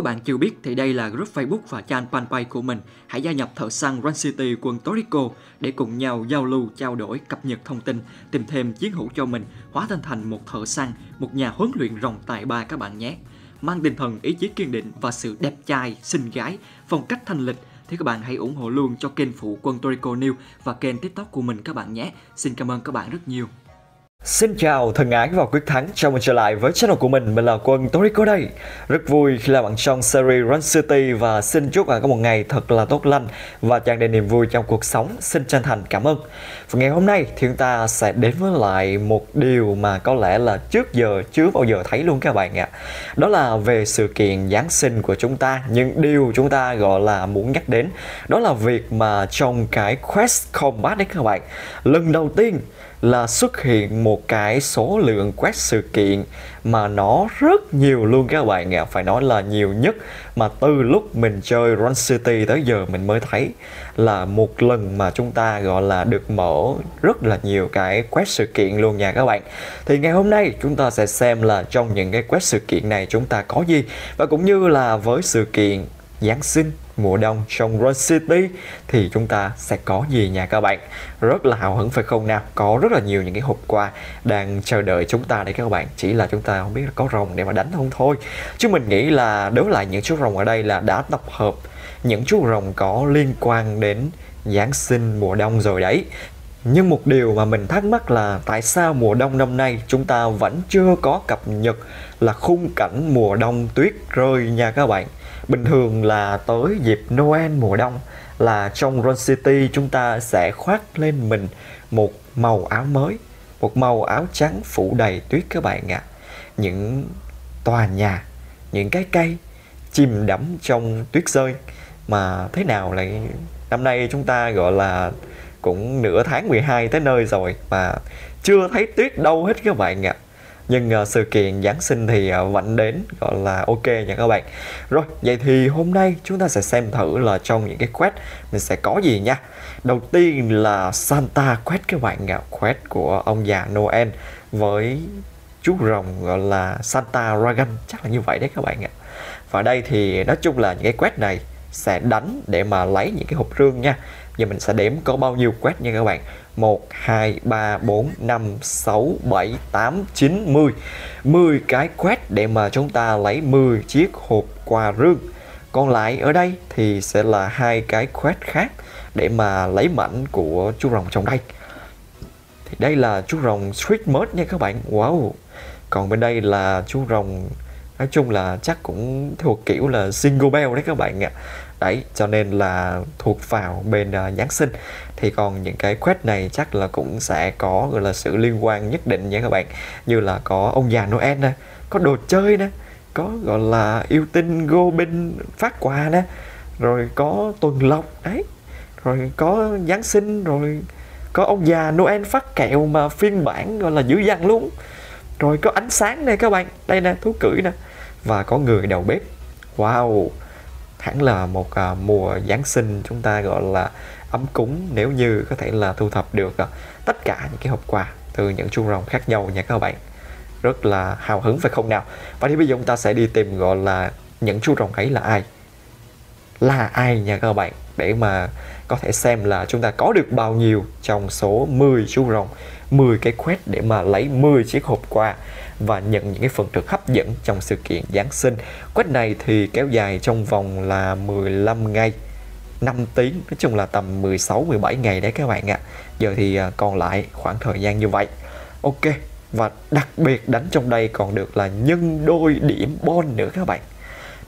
Các bạn chưa biết thì đây là group Facebook và trang fanpage của mình. Hãy gia nhập thợ săn Run City quân Torico để cùng nhau giao lưu, trao đổi, cập nhật thông tin, tìm thêm chiến hữu cho mình, hóa thân thành một thợ săn, một nhà huấn luyện rồng tài ba các bạn nhé. Mang tinh thần ý chí kiên định và sự đẹp trai, xinh gái, phong cách thanh lịch thì các bạn hãy ủng hộ luôn cho kênh phụ quân Torico News và kênh TikTok của mình các bạn nhé. Xin cảm ơn các bạn rất nhiều. Xin chào thân ái và quyết thắng, chào mừng trở lại với channel của mình, mình là Quân Toriko đây. Rất vui khi là bạn trong series Run City và xin chúc bạn có một ngày thật là tốt lành và tràn đầy niềm vui trong cuộc sống. Xin chân thành cảm ơn. Và ngày hôm nay thì chúng ta sẽ đến với lại một điều mà có lẽ là trước giờ chưa bao giờ thấy luôn các bạn ạ. Đó là về sự kiện Giáng sinh của chúng ta. Nhưng điều chúng ta gọi là muốn nhắc đến Đó là việc mà trong cái Quest Combat đấy các bạn Lần đầu tiên là xuất hiện một cái số lượng quét sự kiện mà nó rất nhiều luôn các bạn ạ. Phải nói là nhiều nhất mà từ lúc mình chơi Run City tới giờ mình mới thấy là một lần mà chúng ta, gọi là, được mở rất là nhiều cái quét sự kiện luôn nha các bạn. Thì ngày hôm nay chúng ta sẽ xem là trong những cái quét sự kiện này chúng ta có gì. Và cũng như là với sự kiện Giáng sinh mùa đông trong Run City, thì chúng ta sẽ có gì nha các bạn? Rất là hào hứng phải không nào? Có rất là nhiều những cái hộp quà đang chờ đợi chúng ta đấy các bạn. Chỉ là chúng ta không biết là có rồng để mà đánh không thôi. Chứ mình nghĩ là đối lại những chú rồng ở đây là đã tập hợp những chú rồng có liên quan đến Giáng sinh mùa đông rồi đấy. Nhưng một điều mà mình thắc mắc là tại sao mùa đông năm nay chúng ta vẫn chưa có cập nhật là khung cảnh mùa đông tuyết rơi nha các bạn? Bình thường là tới dịp Noel mùa đông, là trong Run City chúng ta sẽ khoác lên mình một màu áo mới, một màu áo trắng phủ đầy tuyết các bạn ạ à. những tòa nhà, những cái cây chìm đắm trong tuyết rơi mà thế nào lại, năm nay chúng ta gọi là cũng nửa tháng 12 tới nơi rồi mà chưa thấy tuyết đâu hết các bạn ạ à nhưng uh, sự kiện Giáng sinh thì uh, vẫn đến gọi là ok nha các bạn. Rồi vậy thì hôm nay chúng ta sẽ xem thử là trong những cái quest mình sẽ có gì nha. Đầu tiên là Santa quest các bạn ạ quest của ông già Noel với chú rồng gọi là Santa Dragon. Chắc là như vậy đấy các bạn ạ. Và đây thì nói chung là những cái quest này sẽ đánh để mà lấy những cái hộp rương nha giờ mình sẽ đếm có bao nhiêu quét nha các bạn. 1, 2, 3, 4, 5, 6, 7, 8, 9, 10 10 cái quét để mà chúng ta lấy 10 chiếc hộp quà rương còn lại ở đây thì sẽ là hai cái quét khác để mà lấy mảnh của chú rồng trong đây. Thì đây là chú rồng street mode nha các bạn. Wow. Còn bên đây là chú rồng nói chung là chắc cũng thuộc kiểu là single bell đấy các bạn ạ. à đấy cho nên là thuộc vào bên uh, Giáng sinh. Thì còn những cái quest này chắc là cũng sẽ có gọi là sự liên quan nhất định nha các bạn. Như là có ông già Noel nè có đồ chơi nè có gọi là yêu tinh go phát quà nè rồi có tuần lộc đấy. Rồi có Giáng sinh rồi có ông già Noel phát kẹo mà phiên bản gọi là dữ dằn luôn. Rồi có ánh sáng nè các bạn. Đây nè thú cưỡi nè. Và có người đầu bếp. Wow! Hẳn là một à, mùa Giáng sinh chúng ta gọi là ấm cúng nếu như có thể là thu thập được à, tất cả những cái hộp quà từ những chuông rồng khác nhau nha các bạn. Rất là hào hứng phải không nào? Và thì bây giờ chúng ta sẽ đi tìm gọi là những chú rồng ấy là ai? Là ai nha các bạn? Để mà có thể xem là chúng ta có được bao nhiêu trong số 10 chú rồng 10 cái quest để mà lấy 10 chiếc hộp quà và nhận những cái phần thưởng hấp dẫn trong sự kiện Giáng sinh. Quest này thì kéo dài trong vòng là 15 ngày 5 tiếng, nói chung là tầm 16 17 ngày đấy các bạn ạ. À. Giờ thì à, còn lại khoảng thời gian như vậy. Ok, và đặc biệt đánh trong đây còn được là nhân đôi điểm bon nữa các bạn.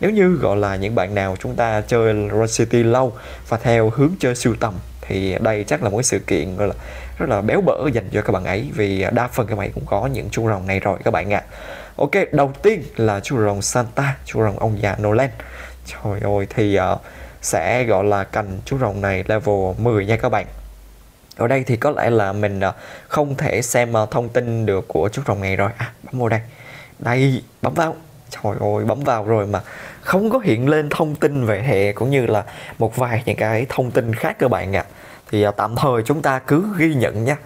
Nếu như gọi là những bạn nào chúng ta chơi Run City lâu và theo hướng chơi sưu tầm thì đây chắc là một cái sự kiện gọi là rất là béo bở dành cho các bạn ấy vì đa phần các bạn cũng có những chú rồng này rồi các bạn ạ. À. Ok, đầu tiên là chú rồng Santa, chú rồng ông già Nolan. Trời ơi thì uh, sẽ gọi là cành chú rồng này level 10 nha các bạn. Ở đây thì có lẽ là mình uh, không thể xem uh, thông tin được của chú rồng này rồi. À, bấm vào đây. Đây, bấm vào. Trời ơi, bấm vào rồi mà không có hiện lên thông tin về hệ cũng như là một vài những cái thông tin khác các bạn ạ. À thì à, tạm thời chúng ta cứ ghi nhận nhé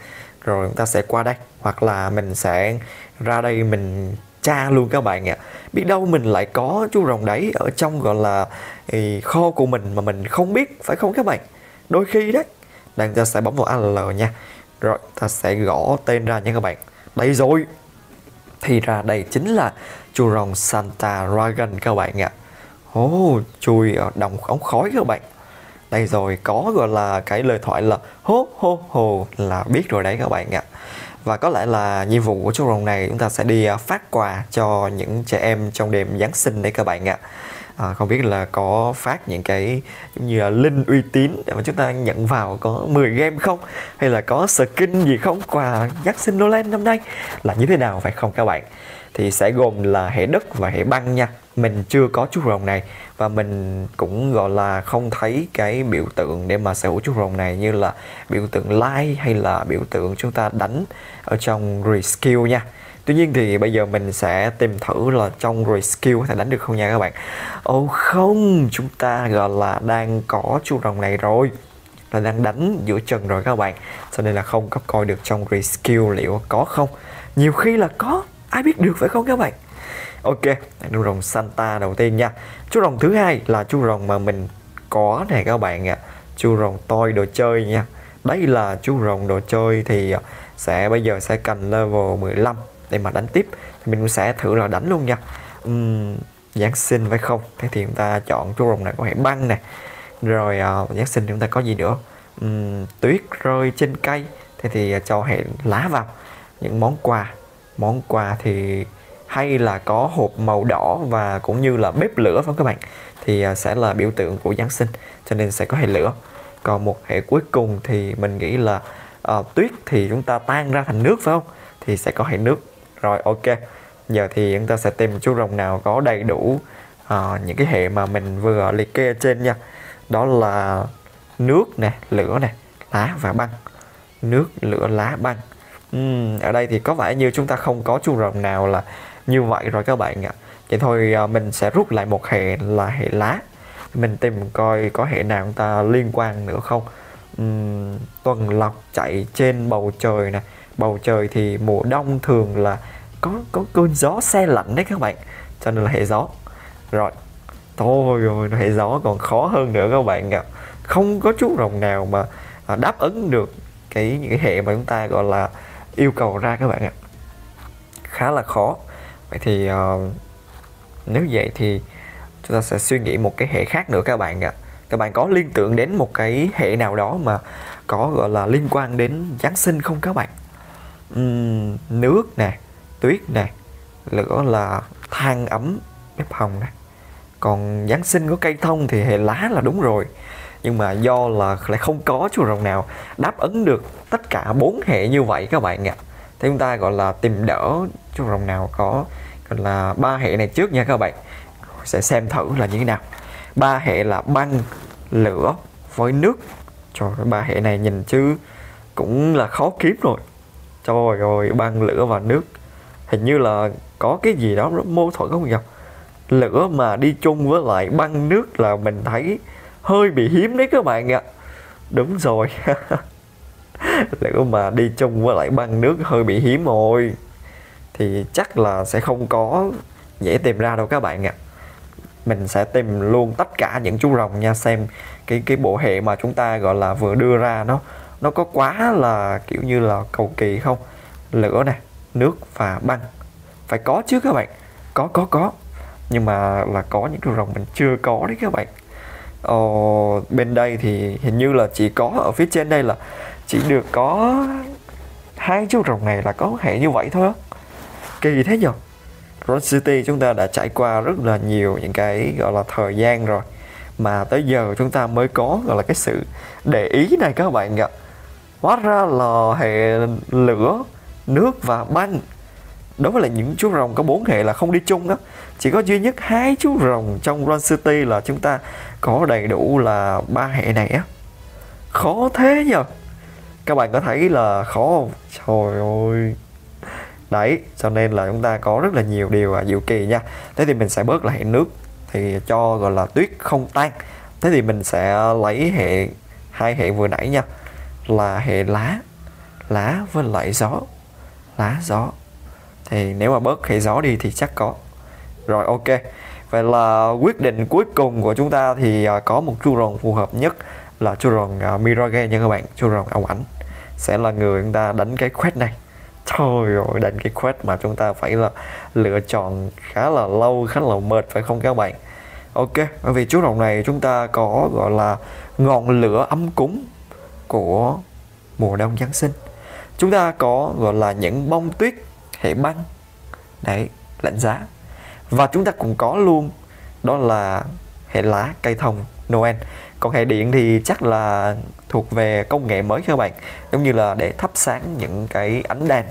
rồi chúng ta sẽ qua đây hoặc là mình sẽ ra đây mình tra luôn các bạn ạ. Biết đâu mình lại có chú rồng đấy ở trong gọi là kho của mình mà mình không biết phải không các bạn? Đôi khi đấy đang ta sẽ bấm vào AL nha. Rồi ta sẽ gõ tên ra nha các bạn. Đây rồi thì ra đây chính là chùa rồng Santa Dragon các bạn ạ. Ồ, oh, chui ở đồng ống khói các bạn. Đây rồi có gọi là cái lời thoại là hô hô hô là biết rồi đấy các bạn ạ. Và có lẽ là nhiệm vụ của chú rồng này chúng ta sẽ đi à, phát quà cho những trẻ em trong đêm Giáng sinh đấy các bạn ạ à, không biết là có phát những cái giống như là linh uy tín để mà chúng ta nhận vào có 10 game không? Hay là có skin gì không? Quà Giáng sinh Noel năm nay là như thế nào phải không các bạn? Thì sẽ gồm là hệ đất và hệ băng nha. Mình chưa có chú rồng này và mình cũng gọi là không thấy cái biểu tượng để mà sở hữu chú rồng này như là biểu tượng like hay là biểu tượng chúng ta đánh ở trong reskill nha. Tuy nhiên thì bây giờ mình sẽ tìm thử là trong rồi skill có thể đánh được không nha các bạn. Ồ không, chúng ta gọi là đang có chu rồng này rồi. Là đang đánh giữa chân rồi các bạn. Cho nên là không có coi được trong reskill liệu có không. Nhiều khi là có, ai biết được phải không các bạn? Ok, chú rồng Santa đầu tiên nha. Chú rồng thứ hai là chú rồng mà mình có này các bạn ạ. À. Chú rồng toi đồ chơi nha. Đây là chú rồng đồ chơi thì à, sẽ bây giờ sẽ cần level 15 để mà đánh tiếp thì mình cũng sẽ thử là đánh luôn nha. Uhm, Giáng sinh phải không? Thế thì chúng ta chọn chú rồng này có hệ băng nè. Rồi uh, Giáng sinh chúng ta có gì nữa? Uhm, tuyết rơi trên cây. Thế thì à, cho hệ lá vào. Những món quà. Món quà thì hay là có hộp màu đỏ và cũng như là bếp lửa phải không các bạn? Thì uh, sẽ là biểu tượng của Giáng sinh cho nên sẽ có hệ lửa. Còn một hệ cuối cùng thì mình nghĩ là uh, tuyết thì chúng ta tan ra thành nước phải không? Thì sẽ có hệ nước rồi ok. Giờ thì chúng ta sẽ tìm chú rồng nào có đầy đủ uh, những cái hệ mà mình vừa liệt kê trên nha. Đó là nước nè lửa nè lá và băng. Nước lửa lá băng. Uhm, ở đây thì có vẻ như chúng ta không có chú rồng nào là như vậy rồi các bạn ạ. Vậy thôi uh, mình sẽ rút lại một hệ là hệ lá. Mình tìm coi có hệ nào chúng ta liên quan nữa không. Uhm, tuần lọc chạy trên bầu trời nè bầu trời thì mùa đông thường là có có cơn gió xe lạnh đấy các bạn. Cho nên là hệ gió. Rồi thôi rồi hệ gió còn khó hơn nữa các bạn ạ. Không có chú rồng nào mà à, đáp ứng được cái những cái hệ mà chúng ta gọi là yêu cầu ra các bạn ạ. Khá là khó. Vậy thì uh, nếu vậy thì chúng ta sẽ suy nghĩ một cái hệ khác nữa các bạn ạ. Các bạn có liên tưởng đến một cái hệ nào đó mà có gọi là liên quan đến Giáng sinh không các bạn? Um, nước nè tuyết nè lửa là than ấm bếp hồng nè. Còn Giáng sinh có cây thông thì hệ lá là đúng rồi nhưng mà do là lại không có chú rồng nào đáp ứng được tất cả bốn hệ như vậy các bạn ạ. Thì chúng ta gọi là tìm đỡ chú rồng nào có gọi là ba hệ này trước nha các bạn. Sẽ xem thử là như thế nào. Ba hệ là băng lửa với nước. Trời ba hệ này nhìn chứ cũng là khó kiếm rồi trời rồi, băng lửa và nước. Hình như là có cái gì đó rất mâu thuẫn không nhỉ? Lửa mà đi chung với lại băng nước là mình thấy hơi bị hiếm đấy các bạn ạ. Đúng rồi. Lửa mà đi chung với lại băng nước hơi bị hiếm rồi. Thì chắc là sẽ không có dễ tìm ra đâu các bạn ạ. Mình sẽ tìm luôn tất cả những chú rồng nha, xem cái cái bộ hệ mà chúng ta, gọi là, vừa đưa ra nó nó có quá là kiểu như là cầu kỳ không? Lửa này nước và băng. Phải có chứ các bạn. Có có có. Nhưng mà là có những đồ rồng mình chưa có đấy các bạn. Ờ, bên đây thì hình như là chỉ có ở phía trên đây là chỉ được có hai chú rồng này là có hệ như vậy thôi kỳ thế nhở? Ron City chúng ta đã trải qua rất là nhiều những cái gọi là thời gian rồi. Mà tới giờ chúng ta mới có gọi là cái sự để ý này các bạn ạ hóa ra là hệ lửa nước và băng. Đối với những chú rồng có bốn hệ là không đi chung đó chỉ có duy nhất hai chú rồng trong Run City là chúng ta có đầy đủ là ba hệ này á. Khó thế nhờ. Các bạn có thấy là khó không? Trời ơi. Đấy cho nên là chúng ta có rất là nhiều điều à, diệu kỳ nha. Thế thì mình sẽ bớt là hệ nước thì cho gọi là tuyết không tan. Thế thì mình sẽ lấy hệ hai hệ vừa nãy nha là hệ lá lá với lại gió lá gió. Thì nếu mà bớt hệ gió đi thì chắc có. Rồi ok. Vậy là quyết định cuối cùng của chúng ta thì à, có một chu rồng phù hợp nhất là chu rồng uh, Mirage nha các bạn chu rồng ảo ảnh. Sẽ là người chúng ta đánh cái quest này. Thôi rồi đánh cái quest mà chúng ta phải là lựa chọn khá là lâu, khá là mệt phải không các bạn? Ok, bởi vì chú rồng này chúng ta có gọi là ngọn lửa ấm cúng của mùa đông Giáng sinh. Chúng ta có gọi là những bông tuyết hệ băng. Đấy, lạnh giá. Và chúng ta cũng có luôn đó là hệ lá cây thông Noel. Còn hệ điện thì chắc là thuộc về công nghệ mới các bạn. Giống như là để thắp sáng những cái ánh đèn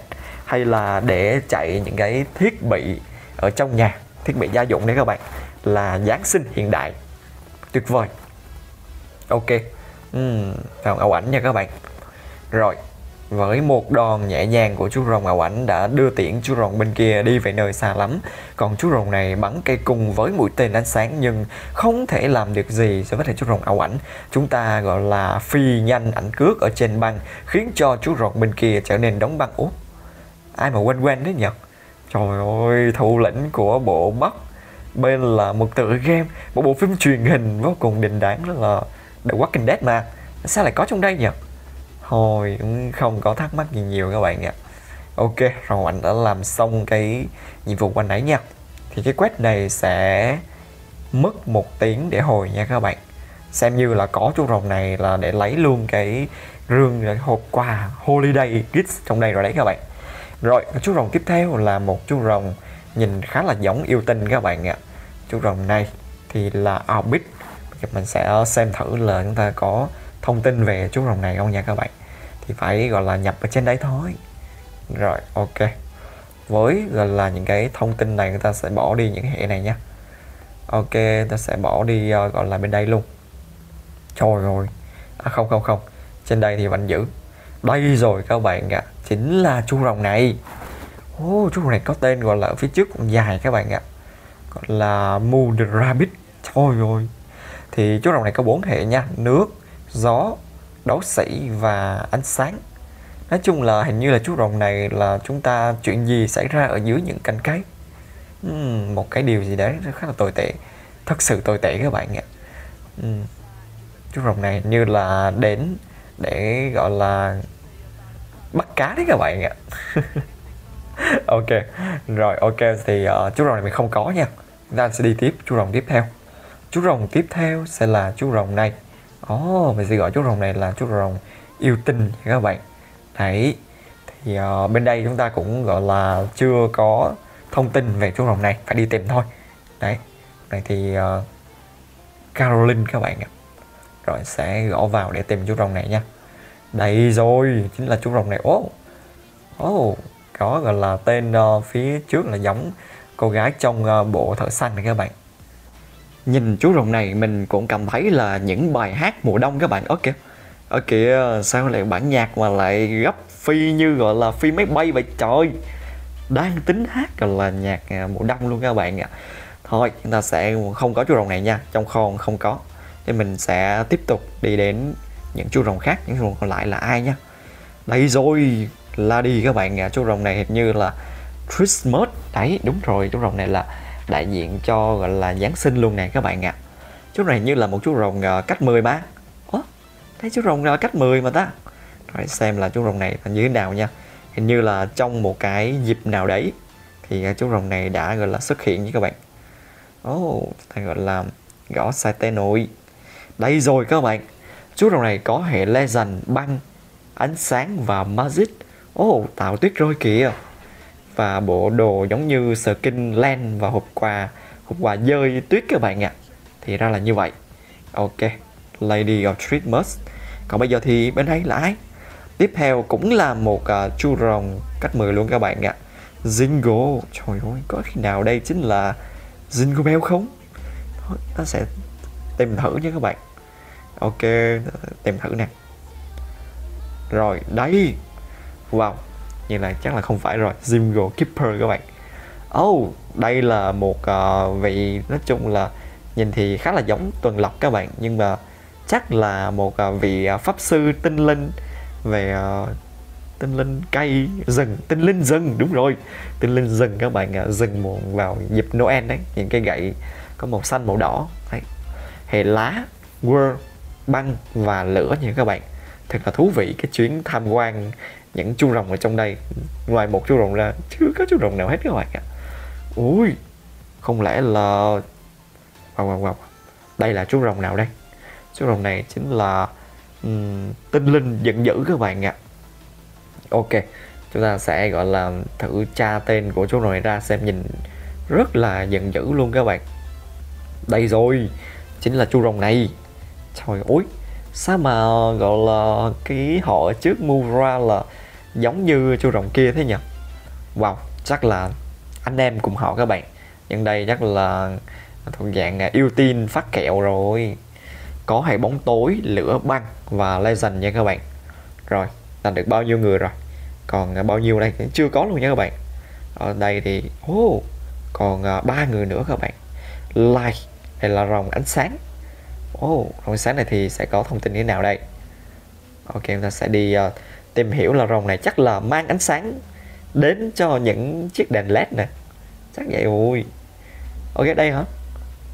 hay là để chạy những cái thiết bị ở trong nhà, thiết bị gia dụng đấy các bạn là Giáng sinh hiện đại tuyệt vời ok uhm, ảo ảnh nha các bạn. Rồi với một đòn nhẹ nhàng của chú rồng ảo ảnh đã đưa tiễn chú rồng bên kia đi về nơi xa lắm. Còn chú rồng này bắn cây cung với mũi tên ánh sáng nhưng không thể làm được gì so với thể chú rồng ảo ảnh. Chúng ta gọi là phi nhanh ảnh cước ở trên băng khiến cho chú rồng bên kia trở nên đóng băng. Út. ai mà quen quen đấy nhỉ? Trời ơi thủ lĩnh của bộ bắc. Bên là một tựa game một bộ phim truyền hình vô cùng đình đám rất là The Walking Dead mà. Sao lại có trong đây nhỉ? Thôi, cũng không có thắc mắc gì nhiều các bạn ạ. Ok rồi anh đã làm xong cái nhiệm vụ quanh nãy nha. Thì cái quest này sẽ mất một tiếng để hồi nha các bạn. Xem như là có chú rồng này là để lấy luôn cái rương hộp quà holiday gift trong đây rồi đấy các bạn. Rồi chú rồng tiếp theo là một chú rồng nhìn khá là giống yêu tinh các bạn ạ. Chú rồng này thì là Orbit mình sẽ xem thử là chúng ta có thông tin về chú rồng này không nha các bạn. Thì phải gọi là nhập ở trên đấy thôi. Rồi ok. Với gọi là những cái thông tin này người ta sẽ bỏ đi những hệ này nha. Ok ta sẽ bỏ đi uh, gọi là bên đây luôn. Trời ơi. À, không không không. Trên đây thì vẫn giữ. Đây rồi các bạn ạ. Chính là chú rồng này. Oh, chú rồng này có tên gọi là ở phía trước cũng dài các bạn ạ. Gọi là Moon Rabbit. Trời ơi thì chú rồng này có bốn hệ nha nước gió đấu sĩ và ánh sáng. Nói chung là hình như là chú rồng này là chúng ta chuyện gì xảy ra ở dưới những cành cây? Uhm, một cái điều gì đấy khá là tồi tệ. Thật sự tồi tệ các bạn ạ. Uhm. chú rồng này như là đến để gọi là bắt cá đấy các bạn ạ. Ok rồi ok thì uh, chú rồng này mình không có nha. Chúng ta sẽ đi tiếp chú rồng tiếp theo chú rồng tiếp theo sẽ là chú rồng này. Ồ, oh, mình sẽ gọi chú rồng này là chú rồng yêu tinh các bạn. Đấy thì uh, bên đây chúng ta cũng gọi là chưa có thông tin về chú rồng này phải đi tìm thôi. Đấy này thì uh, Caroline các bạn ạ. Rồi sẽ gõ vào để tìm chú rồng này nha. Đây rồi chính là chú rồng này. Ố oh, oh, có gọi là tên uh, phía trước là giống cô gái trong uh, bộ thợ săn này các bạn nhìn chú rồng này, mình cũng cảm thấy là những bài hát mùa đông các bạn. Ở kìa. Ở kìa, sao lại bản nhạc mà lại gấp phi như, gọi là, phi máy bay vậy? Trời đang tính hát gọi là nhạc à, mùa đông luôn các bạn ạ. Thôi, chúng ta sẽ không có chú rồng này nha. Trong kho không có. Thì mình sẽ tiếp tục đi đến những chú rồng khác, những chú rồng còn lại là ai nhá đây rồi là đi các bạn ạ. Chú rồng này hình như là Christmas. Đấy, đúng rồi, chú rồng này là đại diện cho gọi là Giáng sinh luôn nè các bạn ạ à. chú này như là một chú rồng ờ, cách 10 ba. Ủa? thấy chú rồng ờ, cách 10 mà ta Rồi xem là chú rồng này là như thế nào nha hình như là trong một cái dịp nào đấy thì ờ, chú rồng này đã gọi là xuất hiện với các bạn ồ oh, ta gọi là gõ sai tên nội. đây rồi các bạn chú rồng này có hệ legend băng ánh sáng và magic ồ oh, tạo tuyết rơi kìa và bộ đồ giống như skin len và hộp quà hộp quà dơi tuyết các bạn ạ. À. thì ra là như vậy. Ok Lady of Christmas còn bây giờ thì bên đây là ai? Tiếp theo cũng là một uh, chu rồng cách 10 luôn các bạn ạ. À. Jingle trời ơi có khi nào đây chính là Jingle Bell không? Thôi, nó sẽ tìm thử nha các bạn. Ok tìm thử nè. Rồi đây. Wow như là chắc là không phải rồi. Jingle Keeper các bạn. Oh, đây là một uh, vị nói chung là nhìn thì khá là giống Tuần Lộc các bạn. Nhưng mà chắc là một uh, vị uh, pháp sư tinh linh về uh, tinh linh cây rừng. Tinh linh rừng đúng rồi. Tinh linh rừng các bạn uh, rừng vào dịp noel đấy. Những cây gậy có màu xanh màu đỏ. Đấy. hệ lá world băng và lửa nha các bạn. Thật là thú vị cái chuyến tham quan những chú rồng ở trong đây. Ngoài một chú rồng ra chưa có chú rồng nào hết các bạn ạ ui không lẽ là wow, wow, wow. đây là chú rồng nào đây? Chú rồng này chính là um, tinh linh giận dữ các bạn ạ. Ok chúng ta sẽ gọi là thử tra tên của chú rồng này ra xem nhìn rất là giận dữ luôn các bạn. Đây rồi chính là chú rồng này. Trời ơi sao mà gọi là cái họ trước mua ra là giống như chú rồng kia thế nhỉ? Wow chắc là anh em cùng họ các bạn. Nhưng đây chắc là thuộc dạng à, ưu tiên phát kẹo rồi. Có hệ bóng tối lửa băng và legend nha các bạn. Rồi là được bao nhiêu người rồi? Còn à, bao nhiêu đây? Chưa có luôn nha các bạn. Ở đây thì oh, còn à, ba người nữa các bạn. Like đây là rồng ánh sáng? Oh, rồng ánh sáng này thì sẽ có thông tin như thế nào đây? Ok chúng ta sẽ đi uh, tìm hiểu là rồng này chắc là mang ánh sáng đến cho những chiếc đèn led nè. Chắc vậy ui. Ok đây hả?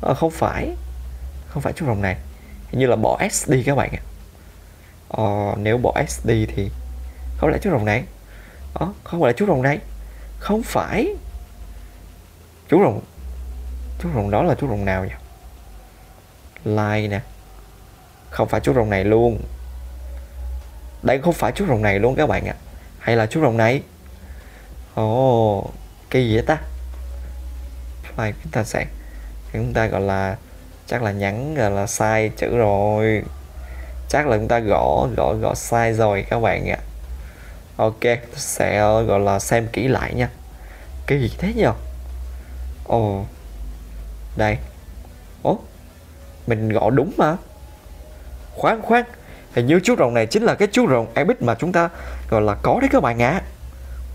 À, không phải. Không phải chú rồng này. Hình như là bỏ s đi các bạn ạ. Ờ, nếu bỏ s đi thì không lẽ chú rồng này. Ờ, không phải là chú rồng này. Không phải. Chú rồng chú rồng đó là chú rồng nào nhỉ? Like nè. Không phải chú rồng này luôn đây không phải chú rồng này luôn các bạn ạ. Hay là chú rồng này ồ oh, cái gì vậy ta. Fly tài sản, sẽ chúng ta gọi là chắc là nhắn gọi là sai chữ rồi. Chắc là chúng ta gõ gõ gõ sai rồi các bạn ạ. Ok sẽ gọi là xem kỹ lại nha. Cái gì thế nhỉ ồ đây. Ố mình gõ đúng mà. Khoan khoan hình như chú rồng này chính là cái chú rồng Epic mà chúng ta gọi là có đấy các bạn ạ.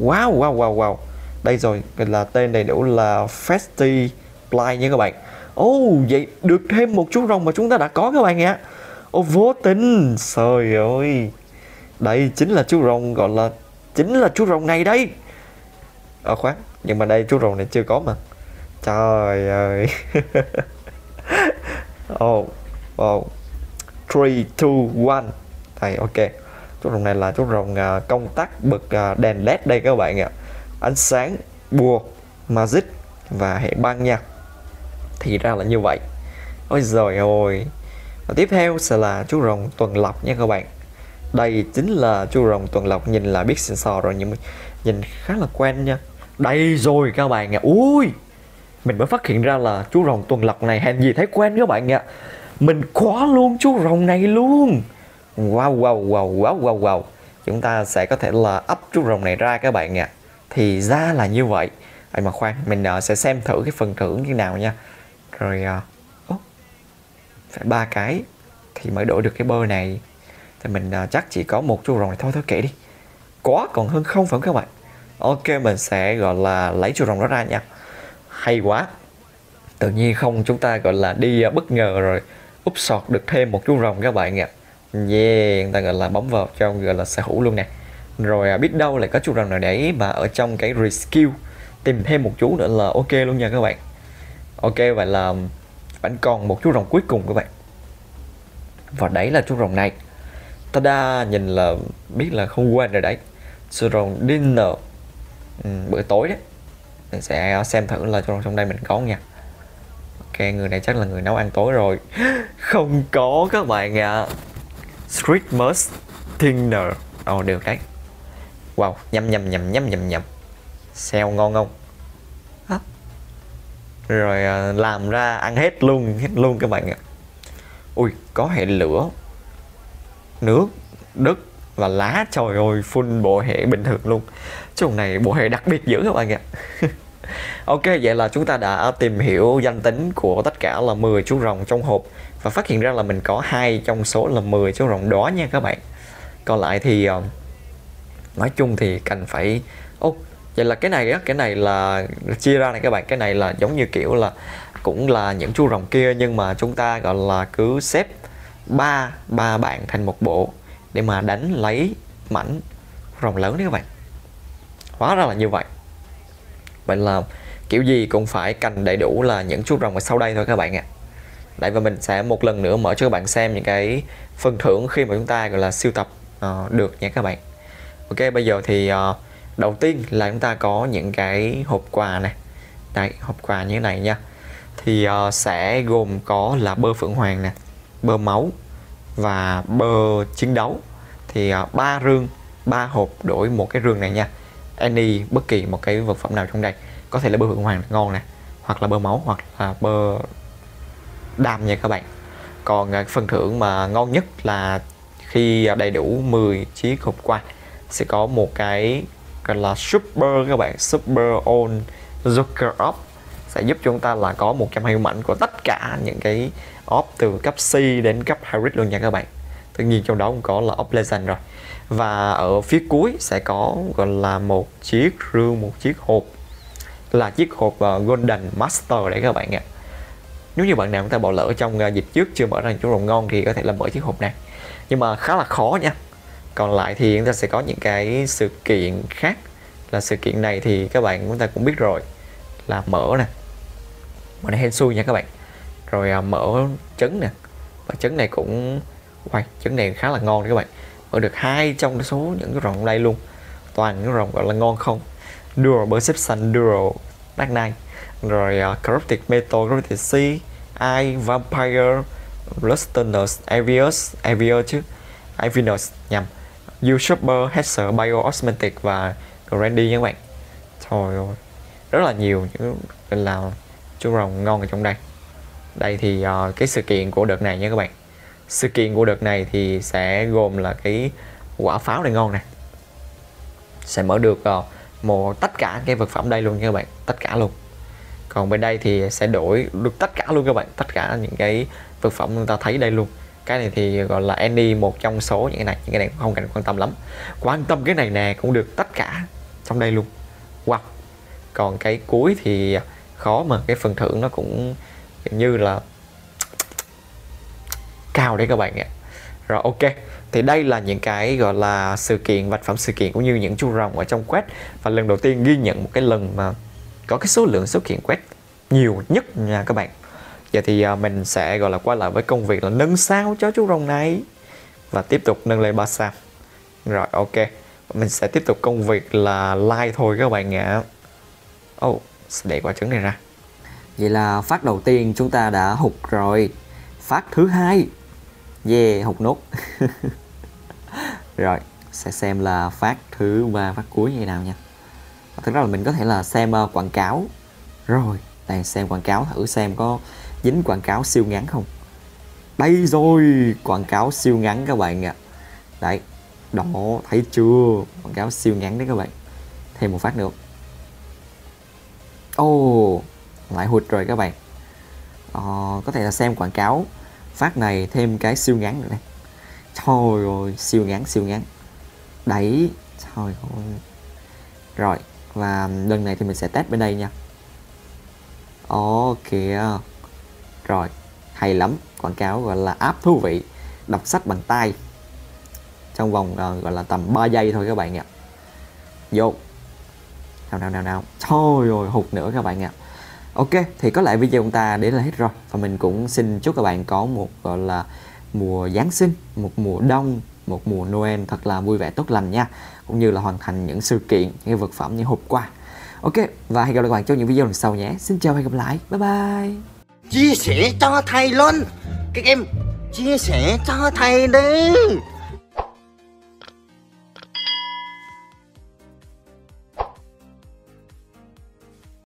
Wow wow wow wow. Đây rồi là tên đầy đủ là Festy Fly nha các bạn. Ồ oh, vậy được thêm một chú rồng mà chúng ta đã có các bạn ạ. Ồ oh, vô tình. Trời ơi. Đây chính là chú rồng gọi là Chính là chú rồng này đây Ờ à, khoan Nhưng mà đây chú rồng này chưa có mà. Trời ơi. Oh Oh 3, 2, 1 Đây ok. Chú rồng này là chú rồng uh, công tắc bật uh, à, đèn led đây các bạn ạ. Ánh sáng, bùa, magic và hệ băng nha. Thì ra là như vậy. Ôi giời ơi. Và tiếp theo sẽ là chú rồng tuần lộc nha các bạn. Đây chính là chú rồng tuần lộc Nhìn là biết xịn sò rồi nhưng nhìn khá là quen nha. Đây rồi các bạn ạ. Ui! Mình mới phát hiện ra là chú rồng tuần lộc này hèn gì thấy quen các bạn ạ mình khóa luôn chú rồng này luôn. Wow wow wow wow wow wow. Chúng ta sẽ có thể là ấp chú rồng này ra các bạn ạ. Thì ra là như vậy. Anh mà khoan mình uh, sẽ xem thử cái phần thưởng như nào nha. Rồi uh, oh, phải ba cái thì mới đổi được cái bơ này. Thì mình uh, chắc chỉ có một chú rồng này thôi thôi kệ đi. Quá còn hơn không phải không các bạn? Ok mình sẽ gọi là lấy chú rồng đó ra nha. Hay quá. Tự nhiên không chúng ta gọi là đi bất ngờ rồi úp sọt được thêm một chú rồng các bạn ạ. Yeah người ta gọi là bấm vào cho gọi là sở hữu luôn nè. Rồi à, biết đâu lại có chú rồng nào đấy mà ở trong cái reskill tìm thêm một chú nữa là ok luôn nha các bạn. Ok vậy là um, vẫn còn một chú rồng cuối cùng các bạn. Và đấy là chú rồng này. Tada nhìn là biết là không quên rồi đấy. Chú rồng dinner. Ừ, bữa tối đấy. Mình sẽ xem thử là chú rồng trong đây mình có nha ok người này chắc là người nấu ăn tối rồi. Không có các bạn ạ. À. street dinner. Ồ oh, được đấy. Wow nhầm nhầm nhầm nhầm nhầm nhầm. Xeo ngon không? À. rồi làm ra ăn hết luôn hết luôn các bạn ạ. Ui có hệ lửa nước đất và lá. Trời ơi full bộ hệ bình thường luôn. Chứ này bộ hệ đặc biệt dữ các bạn ạ. Ok, vậy là chúng ta đã tìm hiểu danh tính của tất cả là 10 chú rồng trong hộp và phát hiện ra là mình có hai trong số là 10 chú rồng đó nha các bạn. Còn lại thì ờ, nói chung thì cần phải ô oh, vậy là cái này á, cái này là chia ra này các bạn, cái này là giống như kiểu là cũng là những chú rồng kia nhưng mà chúng ta gọi là cứ xếp ba ba bạn thành một bộ để mà đánh lấy mảnh rồng lớn đấy các bạn. Hóa ra là như vậy vậy là kiểu gì cũng phải cành đầy đủ là những chút rồng ở sau đây thôi các bạn ạ. À. Đấy và mình sẽ một lần nữa mở cho các bạn xem những cái phần thưởng khi mà chúng ta gọi là siêu tập uh, được nha các bạn. Ok bây giờ thì uh, đầu tiên là chúng ta có những cái hộp quà này Đây hộp quà như thế này nha. Thì uh, sẽ gồm có là bơ phượng hoàng nè Bơ máu và bơ chiến đấu. Thì uh, rương ba hộp đổi một cái rương này nha any bất kỳ một cái vật phẩm nào trong đây. Có thể là bơ phượng hoàng ngon nè, hoặc là bơ máu, hoặc là bơ đam nha các bạn. Còn à, phần thưởng mà ngon nhất là khi đầy đủ 10 chiếc hộp quà, sẽ có một cái, gọi là, super các bạn, super on joker up sẽ giúp chúng ta là có 120 mảnh của tất cả những cái op từ cấp C đến cấp Hybrid luôn nha các bạn. Tất nhiên trong đó cũng có là op legend rồi và ở phía cuối sẽ có gọi là một chiếc rương một chiếc hộp. Là chiếc hộp uh, Golden Master đấy các bạn ạ. Nếu như bạn nào chúng ta bỏ lỡ trong uh, dịp trước chưa mở ra chú rồng ngon thì có thể là mở chiếc hộp này. Nhưng mà khá là khó nha. Còn lại thì chúng ta sẽ có những cái sự kiện khác. Là sự kiện này thì các bạn chúng ta cũng biết rồi. Là mở nè. Mở này hên xui nha các bạn. Rồi uh, mở trứng nè. Và trứng này cũng quay trứng này khá là ngon đấy các bạn mở được hai trong số những cái rồng đây luôn. Toàn những rồng gọi là ngon không. Dual Perception Dual Dark Knight. Rồi uh, Corrupted Metal Corrupted Sea I Vampire Lustrous Avius Avius chứ. Avinus nhầm. Usurper Hexer Bio Osmotic và Grandy nha các bạn. Trời ơi Rất là nhiều những là chú rồng ngon ở trong đây. Đây thì uh, cái sự kiện của đợt này nha các bạn sự kiện của đợt này thì sẽ gồm là cái quả pháo này ngon này. Sẽ mở được ờ, một tất cả cái vật phẩm đây luôn nha các bạn, tất cả luôn. Còn bên đây thì sẽ đổi được tất cả luôn các bạn, tất cả những cái vật phẩm chúng ta thấy đây luôn. Cái này thì gọi là any một trong số những cái này, những cái này cũng không cần quan tâm lắm. Quan tâm cái này nè, cũng được tất cả trong đây luôn. Wow. Còn cái cuối thì ờ, khó mà, cái phần thưởng nó cũng như là cao đấy các bạn ạ. Rồi, ok. Thì đây là những cái, gọi là, sự kiện, vật phẩm sự kiện cũng như những chu rồng ở trong quét. Và lần đầu tiên ghi nhận một cái lần mà có cái số lượng xuất hiện quét nhiều nhất nha các bạn. Giờ thì à, mình sẽ, gọi là, quay lại với công việc là nâng sao cho chú rồng này. Và tiếp tục nâng lên 3 sao. Rồi, ok. Mình sẽ tiếp tục công việc là like thôi các bạn ạ. Oh để quả trứng này ra. Vậy là phát đầu tiên chúng ta đã hụt rồi. Phát thứ hai yeah hụt nốt. Rồi sẽ xem là phát thứ ba phát cuối như thế nào nha. Thực ra là mình có thể là xem uh, quảng cáo. Rồi đây xem quảng cáo thử xem có dính quảng cáo siêu ngắn không. Đây rồi quảng cáo siêu ngắn các bạn ạ. À. đấy đó thấy chưa? Quảng cáo siêu ngắn đấy các bạn. Thêm một phát nữa. Ồ, oh, lại hụt rồi các bạn. Ờ, có thể là xem quảng cáo phát này thêm cái siêu ngắn nữa này thôi rồi siêu ngắn siêu ngắn đẩy thôi rồi. Rồi và lần này thì mình sẽ test bên đây nha. Ok. Rồi hay lắm. Quảng cáo gọi là app thú vị. Đọc sách bằng tay. Trong vòng uh, gọi là tầm 3 giây thôi các bạn ạ. Vô. Nào nào nào nào. Thôi rồi hụt nữa các bạn ạ. Ok, thì có lẽ video của ta đến là hết rồi. Và mình cũng xin chúc các bạn có một gọi là mùa Giáng sinh, một mùa đông, một mùa Noel thật là vui vẻ tốt lành nha Cũng như là hoàn thành những sự kiện, những vật phẩm, những hộp quà. Ok, và hẹn gặp lại các bạn trong những video lần sau nhé. Xin chào và hẹn gặp lại, bye bye. Chia sẻ cho thầy luôn. Các em chia sẻ cho thầy đi.